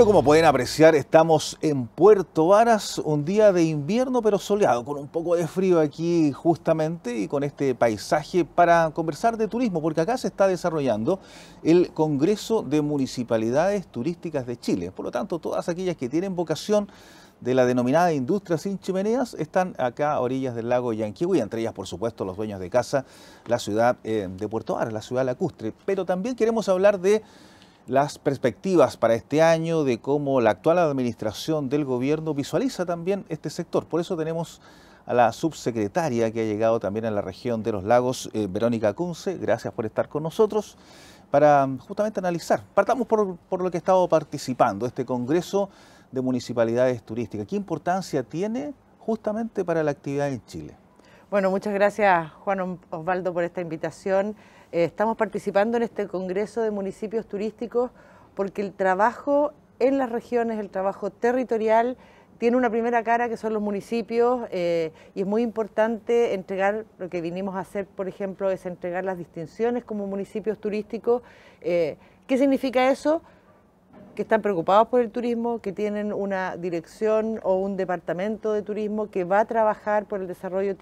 Bueno, como pueden apreciar, estamos en Puerto Varas, un día de invierno pero soleado, con un poco de frío aquí justamente y con este paisaje para conversar de turismo, porque acá se está desarrollando el Congreso de Municipalidades Turísticas de Chile. Por lo tanto, todas aquellas que tienen vocación de la denominada industria sin chimeneas están acá a orillas del lago Yanquihue, entre ellas, por supuesto, los dueños de casa, la ciudad eh, de Puerto Varas, la ciudad lacustre. Pero también queremos hablar de las perspectivas para este año, de cómo la actual administración del gobierno visualiza también este sector. Por eso tenemos a la subsecretaria que ha llegado también a la región de los lagos, eh, Verónica Cunce. Gracias por estar con nosotros para justamente analizar. Partamos por, por lo que ha estado participando, este Congreso de Municipalidades Turísticas. ¿Qué importancia tiene justamente para la actividad en Chile? Bueno, muchas gracias Juan Osvaldo por esta invitación. Eh, estamos participando en este Congreso de Municipios Turísticos porque el trabajo en las regiones, el trabajo territorial, tiene una primera cara que son los municipios eh, y es muy importante entregar, lo que vinimos a hacer, por ejemplo, es entregar las distinciones como municipios turísticos. Eh, ¿Qué significa eso? Que están preocupados por el turismo, que tienen una dirección o un departamento de turismo que va a trabajar por el desarrollo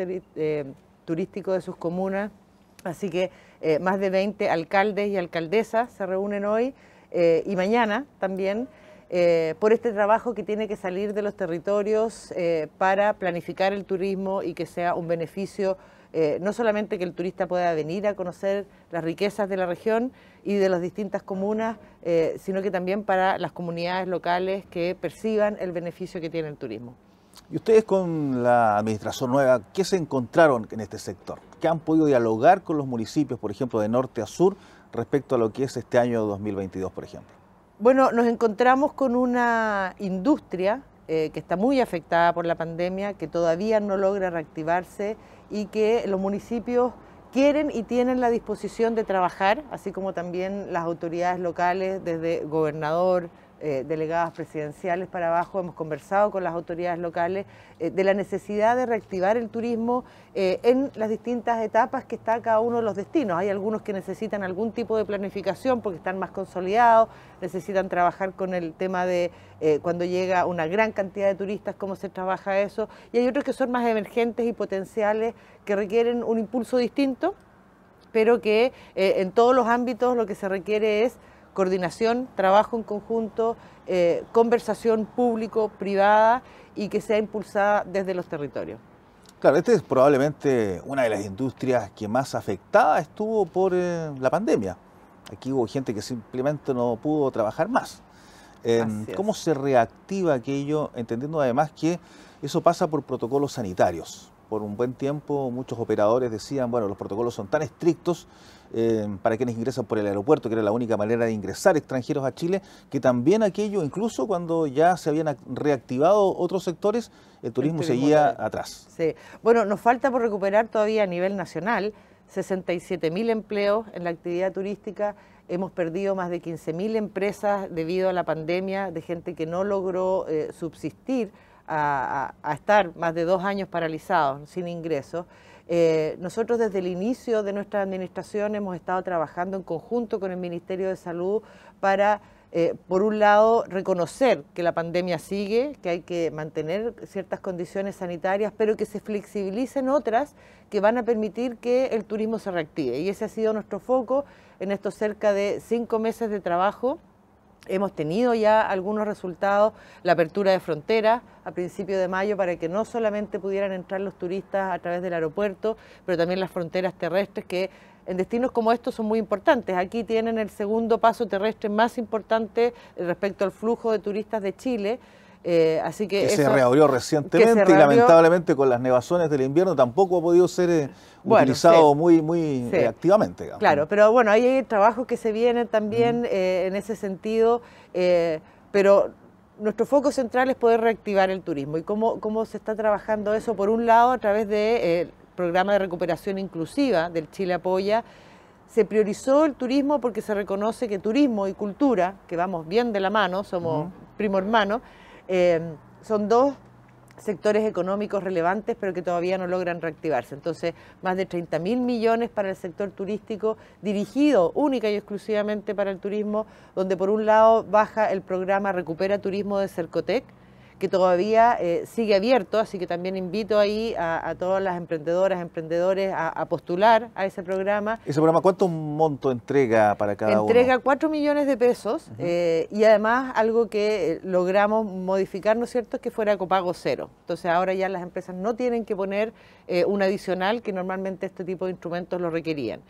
turístico de sus comunas. Así que eh, más de 20 alcaldes y alcaldesas se reúnen hoy eh, y mañana también eh, por este trabajo que tiene que salir de los territorios para planificar el turismo y que sea un beneficio no solamente que el turista pueda venir a conocer las riquezas de la región y de las distintas comunas, sino que también para las comunidades locales que perciban el beneficio que tiene el turismo. ¿Y ustedes con la administración nueva, qué se encontraron en este sector? ¿Qué han podido dialogar con los municipios, por ejemplo, de norte a sur, respecto a lo que es este año 2022, por ejemplo? Bueno, nos encontramos con una industria eh, que está muy afectada por la pandemia, que todavía no logra reactivarse y que los municipios quieren y tienen la disposición de trabajar, así como también las autoridades locales, desde gobernador, eh, delegadas presidenciales para abajo, hemos conversado con las autoridades locales eh, de la necesidad de reactivar el turismo eh, en las distintas etapas que está cada uno de los destinos. Hay algunos que necesitan algún tipo de planificación porque están más consolidados, necesitan trabajar con el tema de cuando llega una gran cantidad de turistas, cómo se trabaja eso, y hay otros que son más emergentes y potenciales que requieren un impulso distinto, pero que en todos los ámbitos lo que se requiere es coordinación, trabajo en conjunto, eh, conversación público-privada y que sea impulsada desde los territorios. Claro, esta es probablemente una de las industrias que más afectada estuvo por eh, la pandemia. Aquí hubo gente que simplemente no pudo trabajar más. Em, ¿Cómo se reactiva aquello, entendiendo además que eso pasa por protocolos sanitarios? por un buen tiempo muchos operadores decían, bueno, los protocolos son tan estrictos eh, para quienes ingresan por el aeropuerto, que era la única manera de ingresar extranjeros a Chile, que también aquello, incluso cuando ya se habían reactivado otros sectores, el turismo, seguía atrás. Sí, bueno, nos falta por recuperar todavía a nivel nacional 67 mil empleos en la actividad turística, hemos perdido más de 15 mil empresas debido a la pandemia, de gente que no logró eh, subsistir a, estar más de dos años paralizados, sin ingresos. Eh, nosotros desde el inicio de nuestra administración hemos estado trabajando en conjunto con el Ministerio de Salud para, eh, por un lado, reconocer que la pandemia sigue, que hay que mantener ciertas condiciones sanitarias, pero que se flexibilicen otras que van a permitir que el turismo se reactive. Y ese ha sido nuestro foco en estos cerca de cinco meses de trabajo Hemos tenido ya algunos resultados, la apertura de fronteras a principios de mayo para que no solamente pudieran entrar los turistas a través del aeropuerto, pero también las fronteras terrestres que en destinos como estos son muy importantes. Aquí tienen el segundo paso terrestre más importante respecto al flujo de turistas de Chile. Eh, así que, se reabrió recientemente y lamentablemente con las nevazones del invierno tampoco ha podido ser eh, utilizado muy, muy eh, activamente. Claro, pero bueno, ahí hay trabajos que se vienen también en ese sentido, pero nuestro foco central es poder reactivar el turismo. Y cómo, cómo se está trabajando eso, por un lado, a través del programa de recuperación inclusiva del Chile Apoya, se priorizó el turismo porque se reconoce que turismo y cultura, que vamos bien de la mano, somos primo hermano, Em, son dos sectores económicos relevantes, pero que todavía no logran reactivarse. Entonces, más de 30 mil millones para el sector turístico, dirigido única y exclusivamente para el turismo, donde por un lado baja el programa Recupera Turismo de Cercotec, que todavía eh, sigue abierto, así que también invito ahí a, todas las emprendedoras, emprendedores a, postular a ese programa. ¿Ese programa cuánto monto entrega para cada uno? Entrega 4 millones de pesos eh, y además algo que eh, logramos modificar, ¿no es cierto?, es que fuera copago cero. Entonces ahora ya las empresas no tienen que poner un adicional que normalmente este tipo de instrumentos lo requerían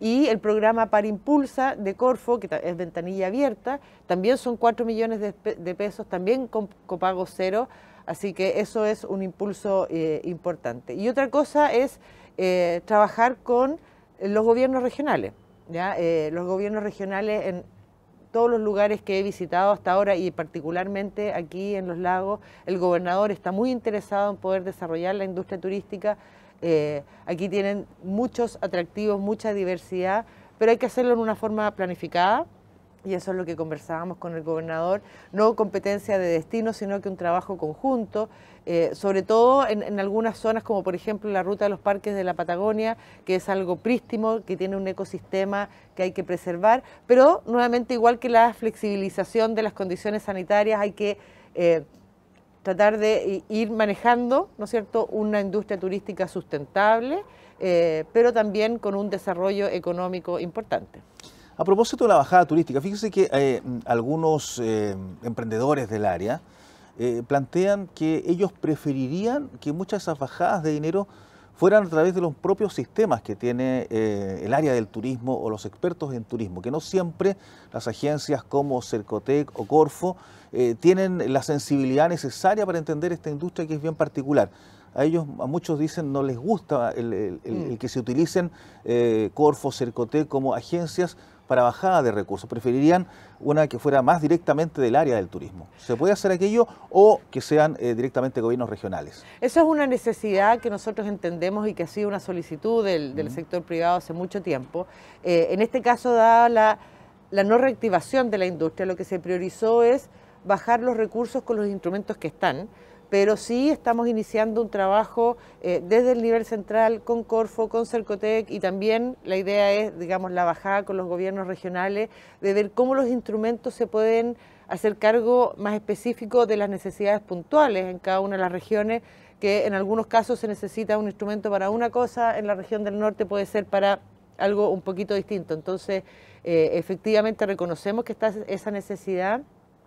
y el programa Par Impulsa de Corfo, que es ventanilla abierta, también son 4 millones de, pesos, también con copago cero, así que eso es un impulso eh, importante. Y otra cosa es eh, trabajar con los gobiernos regionales. ¿ya? Eh, los gobiernos regionales en todos los lugares que he visitado hasta ahora y particularmente aquí en los lagos, el gobernador está muy interesado en poder desarrollar la industria turística eh, aquí tienen muchos atractivos, mucha diversidad, pero hay que hacerlo en una forma planificada. Y eso es lo que conversábamos con el gobernador, no competencia de destino, sino que un trabajo conjunto, eh, sobre todo en, algunas zonas como por ejemplo la ruta de los parques de la Patagonia, que es algo prístimo, que tiene un ecosistema que hay que preservar, pero nuevamente igual que la flexibilización de las condiciones sanitarias, hay que... Eh, tratar de ir manejando, ¿no es cierto?, una industria turística sustentable, eh, pero también con un desarrollo económico importante. A propósito de la bajada turística, fíjese que eh, algunos eh, emprendedores del área plantean que ellos preferirían que muchas de esas bajadas de dinero fueran a través de los propios sistemas que tiene el área del turismo o los expertos en turismo, que no siempre las agencias como Cercotec o Corfo eh, tienen la sensibilidad necesaria para entender esta industria que es bien particular. A ellos, a muchos dicen, no les gusta el, mm. que se utilicen eh, Corfo, Cercoté como agencias para bajada de recursos. Preferirían una que fuera más directamente del área del turismo. ¿Se puede hacer aquello o que sean eh, directamente gobiernos regionales? Esa es una necesidad que nosotros entendemos y que ha sido una solicitud del, del sector privado hace mucho tiempo. en este caso, dada la, la no reactivación de la industria, lo que se priorizó es bajar los recursos con los instrumentos que están, pero sí estamos iniciando un trabajo eh, desde el nivel central con Corfo, con Cercotec y también la idea es, digamos, la bajada con los gobiernos regionales, de ver cómo los instrumentos se pueden hacer cargo más específico de las necesidades puntuales en cada una de las regiones, que en algunos casos se necesita un instrumento para una cosa, en la región del norte puede ser para algo un poquito distinto. Entonces, eh, efectivamente reconocemos que está esa necesidad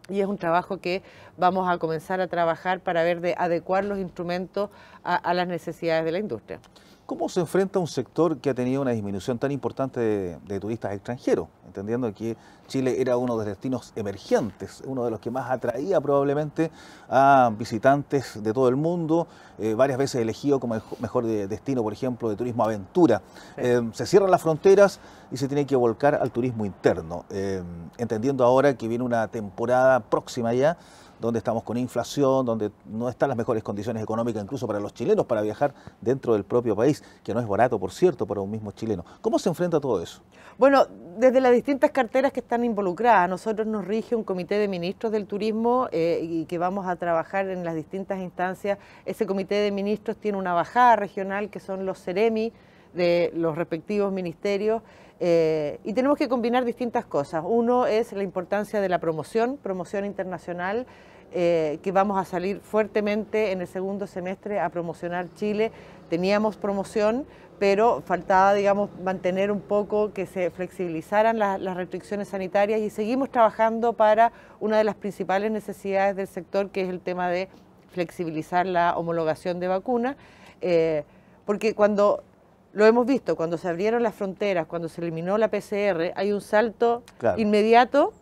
y es un trabajo que vamos a comenzar a trabajar para ver de adecuar los instrumentos a, las necesidades de la industria. ¿Cómo se enfrenta un sector que ha tenido una disminución tan importante de, turistas extranjeros? Entendiendo que Chile era uno de los destinos emergentes, uno de los que más atraía probablemente a visitantes de todo el mundo, eh, varias veces elegido como mejor destino, por ejemplo, de turismo aventura. Eh, se cierran las fronteras y se tiene que volcar al turismo interno, eh, entendiendo ahora que viene una temporada próxima ya donde estamos con inflación, donde no están las mejores condiciones económicas incluso para los chilenos para viajar dentro del propio país, que no es barato, por cierto, para un mismo chileno. ¿Cómo se enfrenta todo eso? Bueno, desde las distintas carteras que están involucradas, nosotros nos rige un comité de ministros del turismo eh, y que vamos a trabajar en las distintas instancias. Ese comité de ministros tiene una bajada regional que son los CEREMI de los respectivos ministerios. Eh, y tenemos que combinar distintas cosas. Uno es la importancia de la promoción, promoción internacional, eh, que vamos a salir fuertemente en el segundo semestre a promocionar Chile. Teníamos promoción, pero faltaba, digamos, mantener un poco que se flexibilizaran las restricciones sanitarias y seguimos trabajando para una de las principales necesidades del sector, que es el tema de flexibilizar la homologación de vacunas, eh, porque cuando lo hemos visto, cuando se abrieron las fronteras, cuando se eliminó la PCR, hay un salto inmediato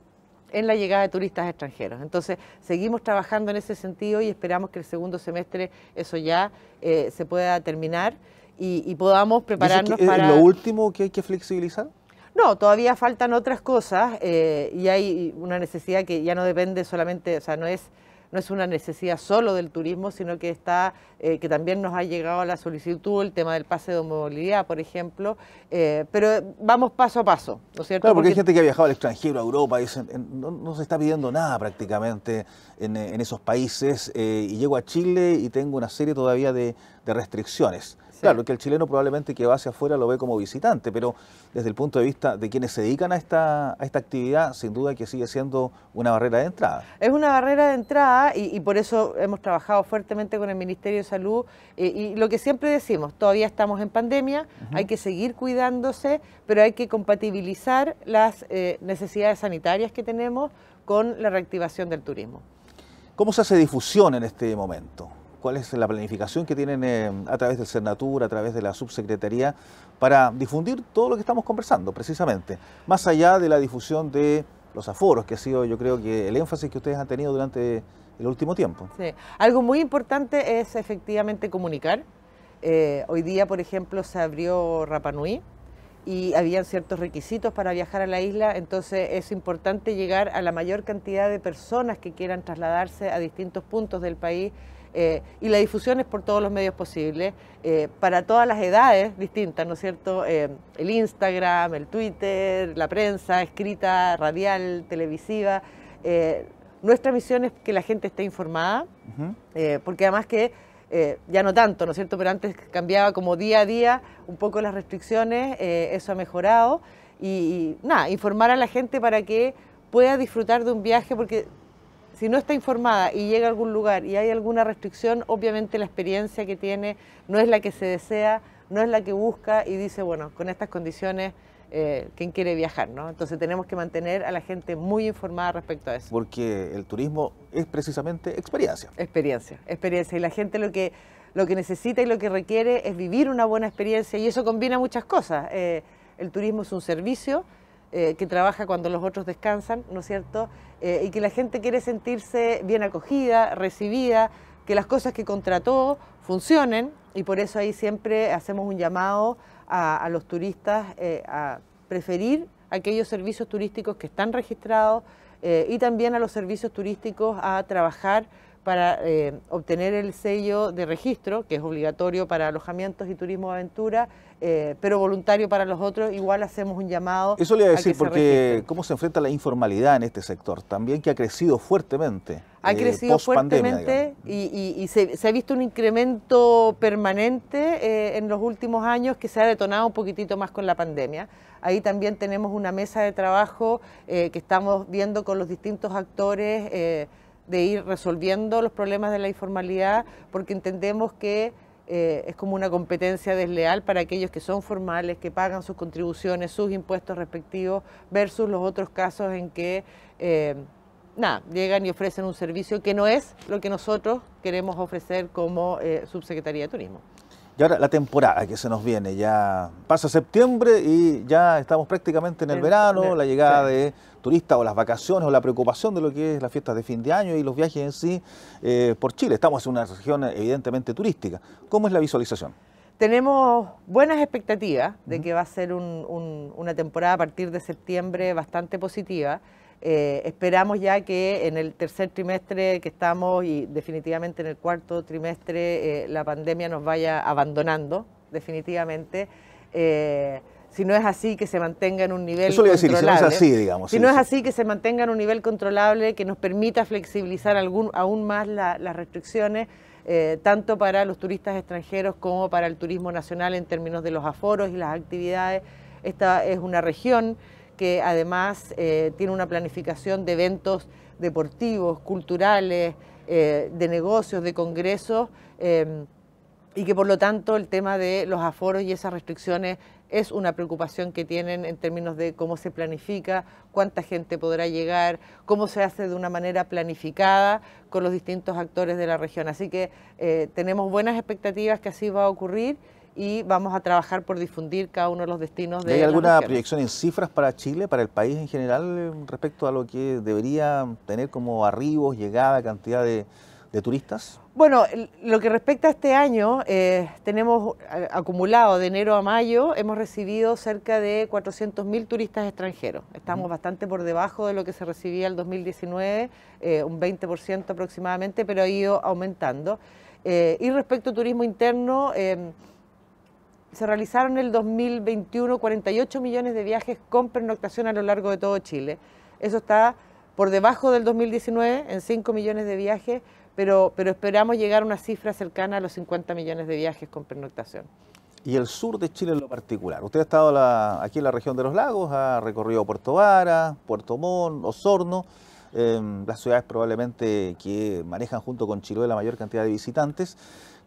en la llegada de turistas extranjeros. Entonces, seguimos trabajando en ese sentido y esperamos que el segundo semestre eso ya eh, se pueda terminar y, podamos prepararnos para... ¿Lo último que hay que flexibilizar? No, todavía faltan otras cosas eh, y hay una necesidad que ya no depende solamente, o sea, no es no es una necesidad solo del turismo, sino que está eh, que también nos ha llegado a la solicitud el tema del pase de movilidad, por ejemplo, eh, pero vamos paso a paso, ¿no es cierto? Claro, porque, hay gente que ha viajado al extranjero, a Europa, y no, se está pidiendo nada prácticamente en, esos países, eh, y llego a Chile y tengo una serie todavía de restricciones. Claro, que el chileno probablemente que va hacia afuera lo ve como visitante, pero desde el punto de vista de quienes se dedican a esta, a esta actividad, sin duda que sigue siendo una barrera de entrada. Es una barrera de entrada y, por eso hemos trabajado fuertemente con el Ministerio de Salud eh, y lo que siempre decimos, todavía estamos en pandemia, hay que seguir cuidándose, pero hay que compatibilizar las eh, necesidades sanitarias que tenemos con la reactivación del turismo. ¿Cómo se hace difusión en este momento? Cuál es la planificación que tienen eh, a través del Cernatur, a través de la subsecretaría, para difundir todo lo que estamos conversando, precisamente, más allá de la difusión de los aforos, que ha sido yo creo que el énfasis que ustedes han tenido durante el último tiempo. Sí. Algo muy importante es efectivamente comunicar. Eh, hoy día, por ejemplo, se abrió Rapanui y habían ciertos requisitos para viajar a la isla, entonces es importante llegar a la mayor cantidad de personas que quieran trasladarse a distintos puntos del país eh, y la difusión es por todos los medios posibles, eh, para todas las edades distintas, ¿no es cierto? Eh, el Instagram, el Twitter, la prensa escrita, radial, televisiva. nuestra misión es que la gente esté informada, porque además que ya no tanto, ¿no es cierto? Pero antes cambiaba como día a día un poco las restricciones, eso ha mejorado. Y, y, nada, informar a la gente para que pueda disfrutar de un viaje, porque si no está informada y llega a algún lugar y hay alguna restricción, obviamente la experiencia que tiene no es la que se desea, no es la que busca y dice, bueno, con estas condiciones, eh, ¿quién quiere viajar? ¿no? Entonces tenemos que mantener a la gente muy informada respecto a eso. Porque el turismo es precisamente experiencia. Experiencia, experiencia. Y la gente lo que, lo que necesita y lo que requiere es vivir una buena experiencia y eso combina muchas cosas. Eh, el turismo es un servicio eh, que trabaja cuando los otros descansan, ¿no es cierto? Eh, y que la gente quiere sentirse bien acogida, recibida, que las cosas que contrató funcionen y por eso ahí siempre hacemos un llamado a, los turistas eh, a preferir aquellos servicios turísticos que están registrados y también a los servicios turísticos a trabajar para obtener el sello de registro, que es obligatorio para alojamientos y turismo de aventura, eh, pero voluntario para los otros, igual hacemos un llamado. Eso le iba a decir, porque cómo se enfrenta la informalidad en este sector, también que ha crecido fuertemente. Ha eh, crecido fuertemente y, se, ha visto un incremento permanente eh, en los últimos años que se ha detonado un poquitito más con la pandemia. Ahí también tenemos una mesa de trabajo que estamos viendo con los distintos actores de ir resolviendo los problemas de la informalidad, porque entendemos que eh, es como una competencia desleal para aquellos que son formales, que pagan sus contribuciones, sus impuestos respectivos, versus los otros casos en que eh, nada, llegan y ofrecen un servicio que no es lo que nosotros queremos ofrecer como eh, Subsecretaría de Turismo. Y ahora la temporada que se nos viene, ya pasa septiembre y ya estamos prácticamente en el verano, la llegada de turistas o las vacaciones o la preocupación de lo que es las fiestas de fin de año y los viajes en sí eh, por Chile. Estamos en una región evidentemente turística. ¿Cómo es la visualización? Tenemos buenas expectativas de que va a ser una temporada a partir de septiembre bastante positiva. Eh, esperamos ya que en el tercer trimestre que estamos y definitivamente en el cuarto trimestre eh, la pandemia nos vaya abandonando, definitivamente. Eh, si no es así, que se mantenga en un nivel controlable. si no es así, digamos. Si no es así, que se mantenga en un nivel controlable que nos permita flexibilizar aún más las restricciones, tanto para los turistas extranjeros como para el turismo nacional en términos de los aforos y las actividades. Esta es una región que además eh, tiene una planificación de eventos deportivos, culturales, eh, de negocios, de congresos, em, y que por lo tanto el tema de los aforos y esas restricciones es una preocupación que tienen en términos de cómo se planifica, cuánta gente podrá llegar, cómo se hace de una manera planificada con los distintos actores de la región. Así que eh, tenemos buenas expectativas que así va a ocurrir y vamos a trabajar por difundir cada uno de los destinos de ¿Hay alguna proyección en cifras para Chile, para el país en general, respecto a lo que debería tener como arribos, llegada, cantidad de, de turistas? Bueno, lo que respecta a este año, eh, tenemos acumulado de enero a mayo, hemos recibido cerca de 400.000 turistas extranjeros. Estamos bastante por debajo de lo que se recibía el 2019, eh, un 20% aproximadamente, pero ha ido aumentando. Eh, y respecto a turismo interno, se realizaron en el 2021 48 millones de viajes con pernoctación a lo largo de todo Chile. Eso está por debajo del 2019 en 5 millones de viajes, pero, esperamos llegar a una cifra cercana a los 50 millones de viajes con pernoctación. Y el sur de Chile en lo particular. Usted ha estado aquí en la región de los lagos, ha recorrido Puerto Vara, Puerto Montt, Osorno, em, las ciudades probablemente que manejan junto con Chiloé la mayor cantidad de visitantes.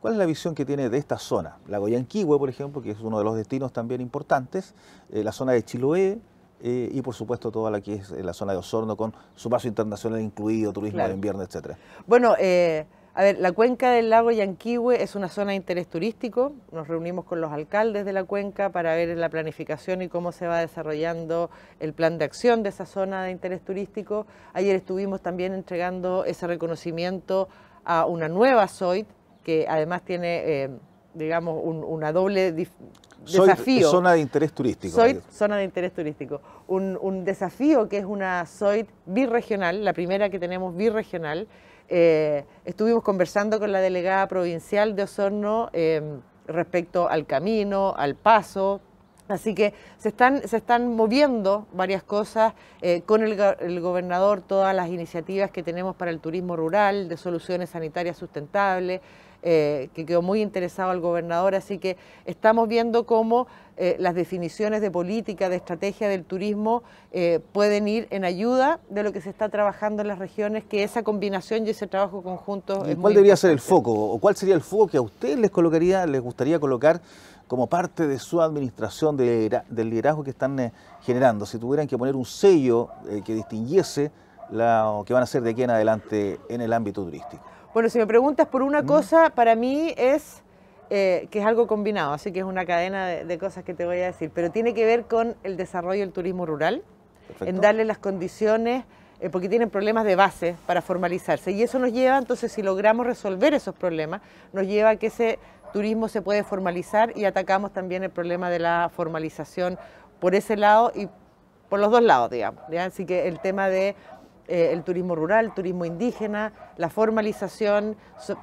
¿Cuál es la visión que tiene de esta zona? La Goyanquihue, por ejemplo, que es uno de los destinos también importantes, eh, la zona de Chiloé, eh, y por supuesto toda la que es la zona de Osorno con su paso internacional incluido, turismo de invierno, etcétera. Bueno, eh, a ver, la cuenca del lago Yanquihue es una zona de interés turístico. Nos reunimos con los alcaldes de la cuenca para ver la planificación y cómo se va desarrollando el plan de acción de esa zona de interés turístico. Ayer estuvimos también entregando ese reconocimiento a una nueva SOIT que además tiene, eh, digamos, una doble desafío. zona de interés turístico. Soy zona de interés turístico. Un, desafío que es una SOIT birregional, la primera que tenemos birregional. Eh, estuvimos conversando con la delegada provincial de Osorno em, respecto al camino, al paso. Así que se están, se están moviendo varias cosas eh, con el, el, gobernador, todas las iniciativas que tenemos para el turismo rural, de soluciones sanitarias sustentables, eh, que quedó muy interesado al gobernador, así que estamos viendo cómo eh, las definiciones de política, de estrategia del turismo eh, pueden ir en ayuda de lo que se está trabajando en las regiones, que esa combinación y ese trabajo conjunto... ¿Y ¿Cuál debería ser el foco o cuál sería el foco que a usted les colocaría, les gustaría colocar como parte de su administración, del liderazgo que están generando? Si tuvieran que poner un sello que distinguiese lo que van a hacer de aquí en adelante en el ámbito turístico. Bueno, si me preguntas por una cosa, para mí es eh, que es algo combinado, así que es una cadena de, cosas que te voy a decir, pero tiene que ver con el desarrollo del turismo rural, en darle las condiciones, eh, porque tienen problemas de base para formalizarse, y eso nos lleva, entonces, si logramos resolver esos problemas, nos lleva a que ese turismo se puede formalizar y atacamos también el problema de la formalización por ese lado y por los dos lados, digamos. Así que el tema de eh, el turismo rural, el turismo indígena, la formalización,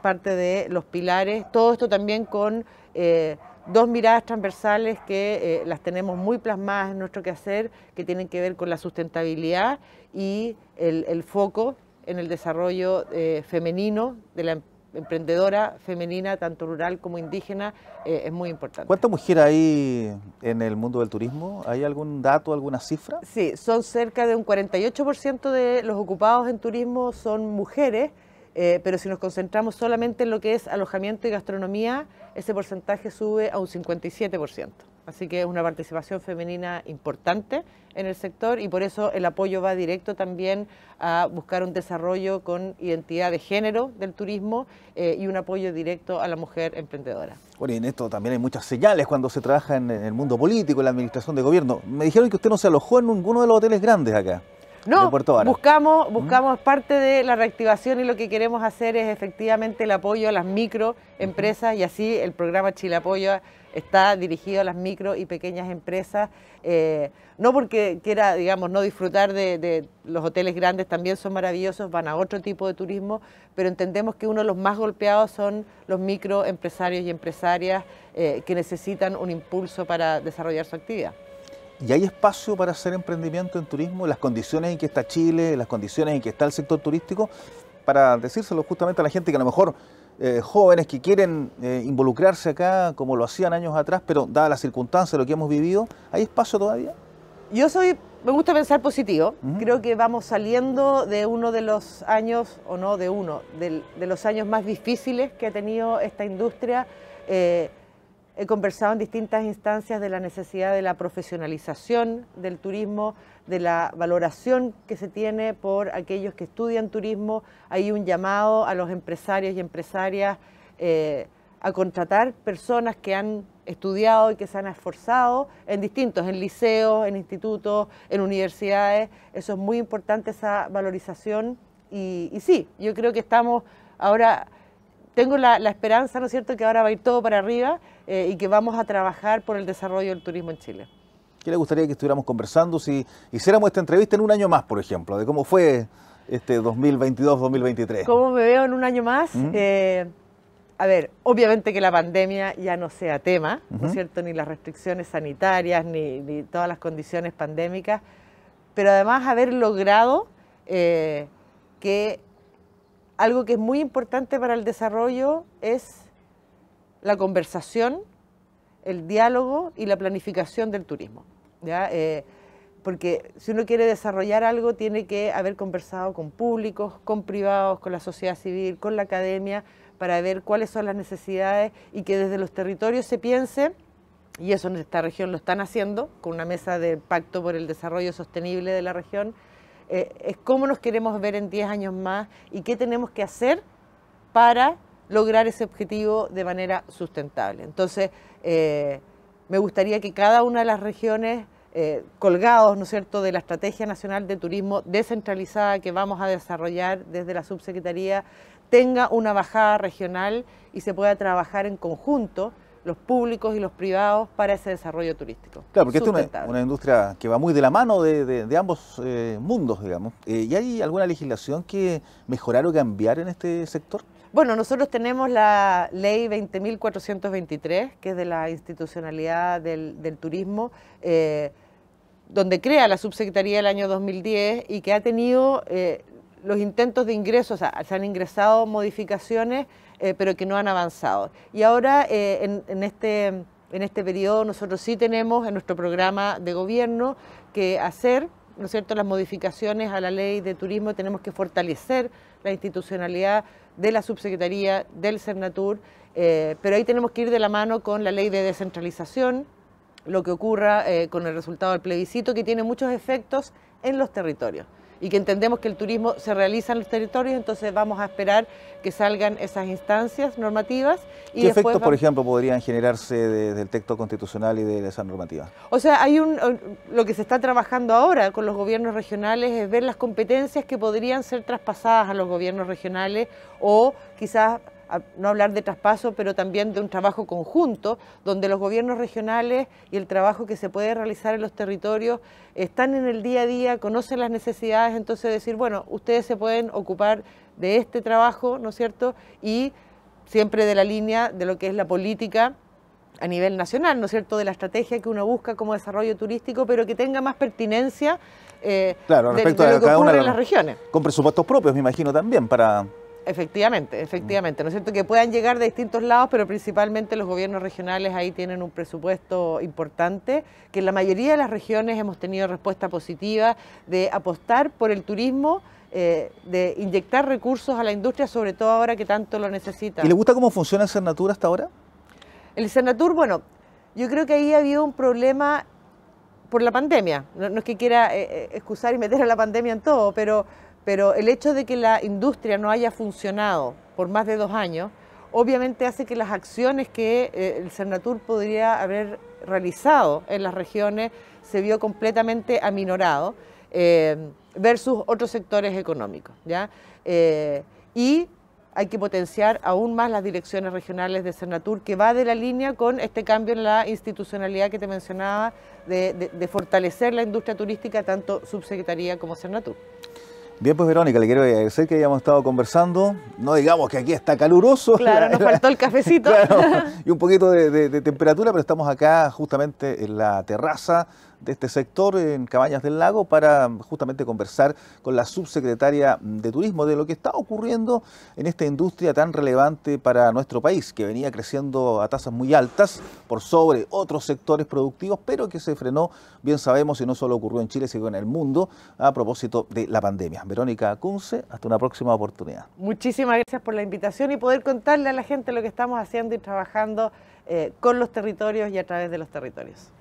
parte de los pilares, todo esto también con eh, dos miradas transversales que eh, las tenemos muy plasmadas en nuestro quehacer, que tienen que ver con la sustentabilidad y el, el foco en el desarrollo femenino de la empresa emprendedora femenina, tanto rural como indígena, eh, es muy importante. ¿Cuántas mujeres hay en el mundo del turismo? ¿Hay algún dato, alguna cifra? Sí, son cerca de un 48% de los ocupados en turismo son mujeres, eh, pero si nos concentramos solamente en lo que es alojamiento y gastronomía, ese porcentaje sube a un 57%. Así que es una participación femenina importante en el sector y por eso el apoyo va directo también a buscar un desarrollo con identidad de género del turismo eh, y un apoyo directo a la mujer emprendedora. Bueno, y en esto también hay muchas señales cuando se trabaja en el mundo político, en la administración de gobierno. Me dijeron que usted no se alojó en ninguno de los hoteles grandes acá. No, buscamos, buscamos parte de la reactivación y lo que queremos hacer es efectivamente el apoyo a las microempresas y así el programa Chile Apoyo está dirigido a las micro y pequeñas empresas, eh, no porque quiera, digamos, no disfrutar de, los hoteles grandes, también son maravillosos, van a otro tipo de turismo, pero entendemos que uno de los más golpeados son los microempresarios y empresarias eh, que necesitan un impulso para desarrollar su actividad. ¿Y hay espacio para hacer emprendimiento en turismo? ¿Las condiciones en que está Chile, las condiciones en que está el sector turístico? Para decírselo justamente a la gente que a lo mejor eh, jóvenes que quieren eh, involucrarse acá como lo hacían años atrás, pero dada la circunstancia, lo que hemos vivido, ¿hay espacio todavía? Yo soy, me gusta pensar positivo. Creo que vamos saliendo de uno de los años, o no de uno, de, los años más difíciles que ha tenido esta industria. Eh, He conversado en distintas instancias de la necesidad de la profesionalización del turismo, de la valoración que se tiene por aquellos que estudian turismo. Hay un llamado a los empresarios y empresarias eh, a contratar personas que han estudiado y que se han esforzado en distintos, en liceos, en institutos, en universidades. Eso es muy importante, esa valorización. y sí, yo creo que estamos ahora tengo la, esperanza, ¿no es cierto?, que ahora va a ir todo para arriba eh, y que vamos a trabajar por el desarrollo del turismo en Chile. ¿Qué le gustaría que estuviéramos conversando si hiciéramos esta entrevista en un año más, por ejemplo, de cómo fue este 2022-2023? ¿Cómo me veo en un año más? Eh, a ver, obviamente que la pandemia ya no sea tema, ¿no es cierto? Ni las restricciones sanitarias, ni, todas las condiciones pandémicas, pero además haber logrado eh, que algo que es muy importante para el desarrollo es la conversación, el diálogo y la planificación del turismo. Eh, porque si uno quiere desarrollar algo, tiene que haber conversado con públicos, con privados, con la sociedad civil, con la academia, para ver cuáles son las necesidades y que desde los territorios se piense, y eso en esta región lo están haciendo, con una mesa de pacto por el desarrollo sostenible de la región, eh, es cómo nos queremos ver en 10 años más y qué tenemos que hacer para lograr ese objetivo de manera sustentable. Entonces, eh, me gustaría que cada una de las regiones eh, colgados, ¿no cierto?, de la Estrategia Nacional de Turismo descentralizada que vamos a desarrollar desde la Subsecretaría, tenga una bajada regional y se pueda trabajar en conjunto los públicos y los privados para ese desarrollo turístico. Claro, porque esta es una, industria que va muy de la mano de, ambos eh, mundos, digamos. Eh, ¿Y hay alguna legislación que mejorar o cambiar en este sector? Bueno, nosotros tenemos la ley 20.423, que es de la institucionalidad del, turismo, eh, donde crea la subsecretaría el año 2010 y que ha tenido los intentos de ingreso, o sea, se han ingresado modificaciones eh, pero que no han avanzado. Y ahora, eh, en, este, en este periodo, nosotros sí tenemos en nuestro programa de gobierno que hacer ¿no es cierto? las modificaciones a la ley de turismo, tenemos que fortalecer la institucionalidad de la subsecretaría, del CERNATUR, eh, pero ahí tenemos que ir de la mano con la ley de descentralización, lo que ocurra con el resultado del plebiscito, que tiene muchos efectos en los territorios y que entendemos que el turismo se realiza en los territorios, entonces vamos a esperar que salgan esas instancias normativas. Y ¿Qué efectos, por ejemplo, podrían generarse del texto constitucional y de esa normativa? O sea, hay un, lo que se está trabajando ahora con los gobiernos regionales es ver las competencias que podrían ser traspasadas a los gobiernos regionales o quizás no hablar de traspaso, pero también de un trabajo conjunto, donde los gobiernos regionales y el trabajo que se puede realizar en los territorios están en el día a día, conocen las necesidades, entonces decir, bueno, ustedes se pueden ocupar de este trabajo, ¿no es cierto? Y siempre de la línea de lo que es la política a nivel nacional, ¿no es cierto?, de la estrategia que uno busca como desarrollo turístico, pero que tenga más pertinencia eh, claro, respecto de, lo que ocurre en las regiones. Con presupuestos propios, me imagino, también, para, Efectivamente, efectivamente, ¿no es cierto? Que puedan llegar de distintos lados, pero principalmente los gobiernos regionales ahí tienen un presupuesto importante, que en la mayoría de las regiones hemos tenido respuesta positiva de apostar por el turismo, eh, de inyectar recursos a la industria, sobre todo ahora que tanto lo necesita. ¿Y le gusta cómo funciona el Cernatur hasta ahora? El Cernatur, bueno, yo creo que ahí ha habido un problema por la pandemia. No, es que quiera eh, eh, excusar y meter a la pandemia en todo, pero pero el hecho de que la industria no haya funcionado por más de dos años, obviamente hace que las acciones que eh, el Cernatur podría haber realizado en las regiones se vio completamente aminorado eh, versus otros sectores económicos. ¿ya? Eh, y hay que potenciar aún más las direcciones regionales de Cernatur, que va de la línea con este cambio en la institucionalidad que te mencionaba, de, de fortalecer la industria turística, tanto subsecretaría como Cernatur. Bien, pues Verónica, le quiero agradecer que hayamos estado conversando. No digamos que aquí está caluroso. Claro, nos faltó el cafecito. y un poquito de, temperatura, pero estamos acá justamente en la terraza de este sector en Cabañas del Lago para justamente conversar con la subsecretaria de Turismo de lo que está ocurriendo en esta industria tan relevante para nuestro país, que venía creciendo a tasas muy altas por sobre otros sectores productivos, pero que se frenó, bien sabemos, y no solo ocurrió en Chile, sino en el mundo, a propósito de la pandemia. Verónica Kunze, hasta una próxima oportunidad. Muchísimas gracias por la invitación y poder contarle a la gente lo que estamos haciendo y trabajando eh, con los territorios y a través de los territorios.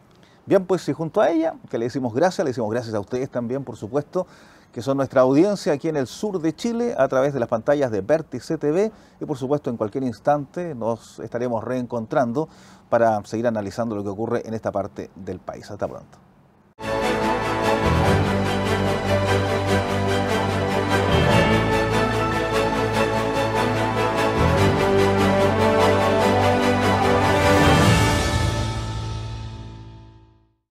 Bien, pues y junto a ella, que le decimos gracias, le decimos gracias a ustedes también, por supuesto, que son nuestra audiencia aquí en el sur de Chile a través de las pantallas de Vértice TV y por supuesto en cualquier instante nos estaremos reencontrando para seguir analizando lo que ocurre en esta parte del país. Hasta pronto.